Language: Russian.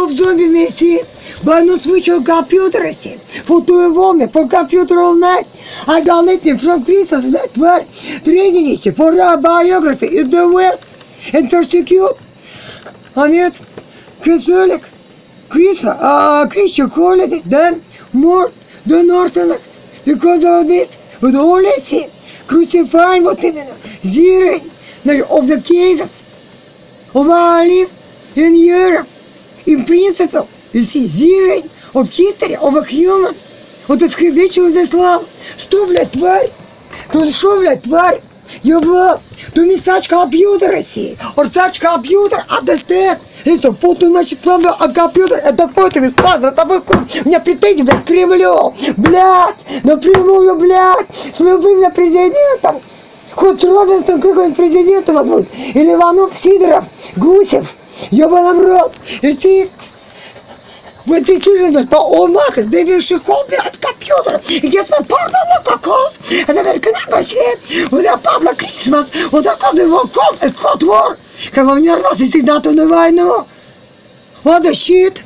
что в зомби вместе. Бано switch компьютера си. Фотоевоме по компьютеру all night. I got it from Christmas that were training for a biography in the West and persecute. А нет, католик, Christmas, uh, Christian holidays, then more than Orthodox. Because of this, with only see crucifying вот именно, zero of the cases of our life in Europe. In principle, you see, zero of history of a human. Вот это скребечил за слав. Что, блядь, тварь? Тут что, блядь, тварь? Ёбла, tu mi faci computer си, or faci computer, understand? Это фото, значит, вам а компьютер, это фото, бесплатно, это вы, у меня претензии, блядь, к Кремлю, блядь, напрямую, блядь, с любым я президентом, хоть Робинсон какой-нибудь президент у вас будет, или Иванов, Сидоров, Гусев, ёбаный в рот, и ты When decision was по all that computer. And guess what? Part of the cause, and the American embassy, with a public Christmas, with a code of cold, a cold war. Как вам не раз, если дату на войну? What the shit?